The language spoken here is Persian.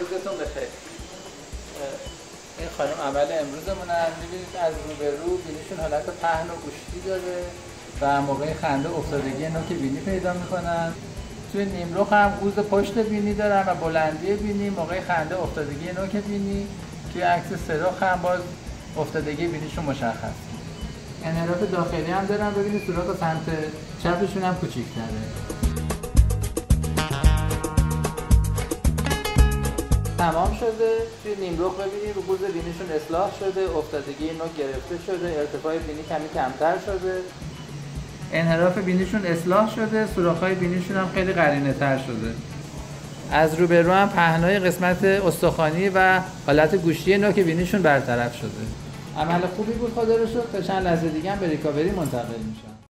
روزتون بخیر. این خانم عمل امروزمون هم می‌بینید از رو به رو بینیشون حالت پهن و گوشتی داره و موقع خنده افتادگی نوک بینی پیدا می‌کنن. توی نیمروخ هم قوز پشت بینی دارن و بلندی بینی موقع خنده افتادگی نوک بینی. توی عکس سراخ هم باز افتادگی بینیشون مشخص. انحراف داخلی هم دارن. ببینید سوراخ سمت چپشون هم کوچیک‌تره. تمام شده توی نیمروخ ببینید رو بوز بینیشون اصلاح شده افتادگی نوک گرفته شده ارتفاع بینی کمی کمتر شده. انحراف بینیشون اصلاح شده سوراخ‌های بینیشون هم خیلی قرینه تر شده. از روبرو هم پهنای قسمت استخوانی و حالت گوشتی نوک بینیشون برطرف شده. عمل خوبی بود خدا رو شد تا چند لحظه دیگه هم به ریکاوری منتقل میشن.